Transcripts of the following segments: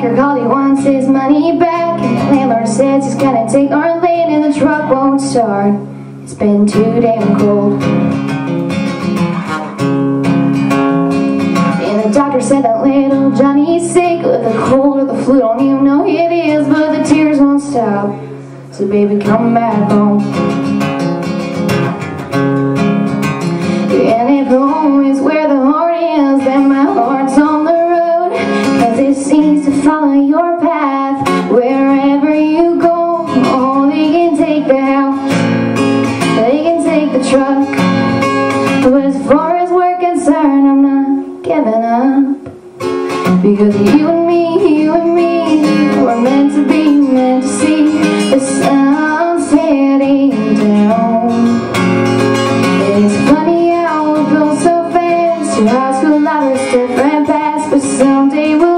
banker, all he wants his money back. Landlord says he's gonna take our land and the truck won't start. It's been too damn cold. And the doctor said that little Johnny's sick with a cold or the flu. Don't even know it is, but the tears won't stop. So baby, come back home. To follow your path wherever you go. Oh, they can take the house, they can take the truck. But as far as we're concerned, I'm not giving up. Because you and me, you and me, were meant to be, meant to see the sun setting down. It's funny how it goes so fast. Your high school lovers, different paths, but someday we'll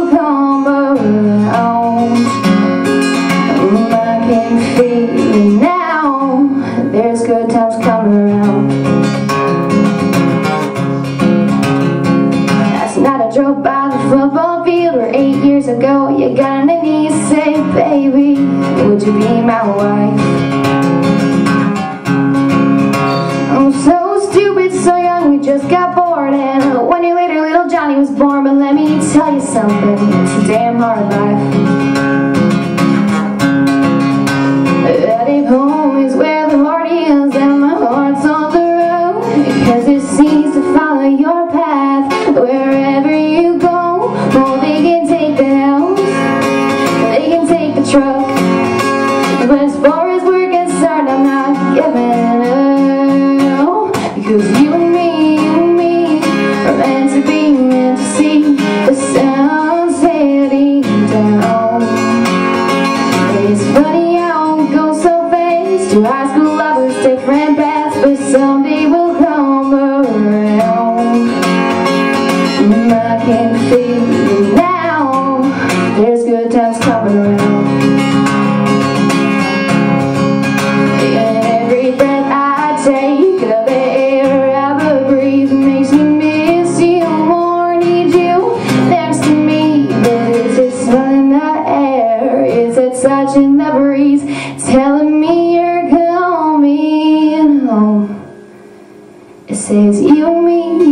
would you be my wife? I'm so stupid, so young, we just got bored. And one year later, little Johnny was born. But let me tell you something, it's a damn hard life. That if home is where the heart is And my heart's on the road. Because it seems to follow your path different paths But someday we'll come around. I can feel says you and